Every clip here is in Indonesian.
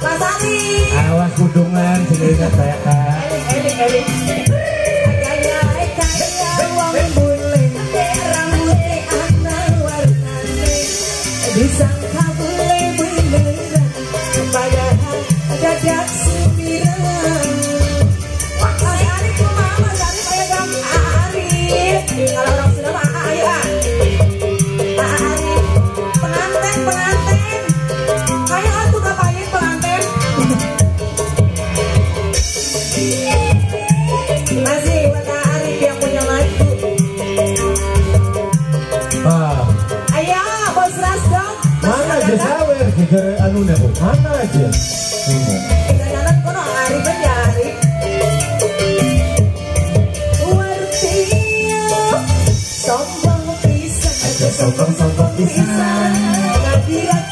Mas Ali. Awas kudungan sendiri saya. kan. Elik, elik, elik. anu nebo mana aja hmm. hari sombong pisah sombong sombong pisah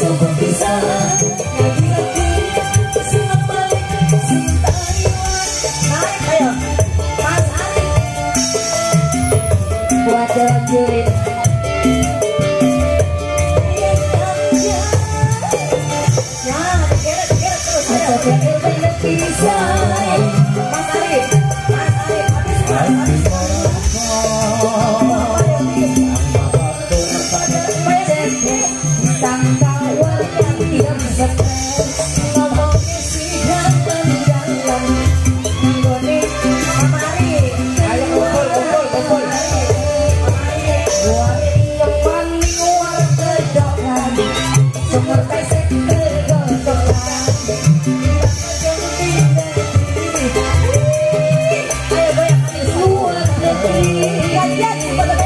so bad. yet, but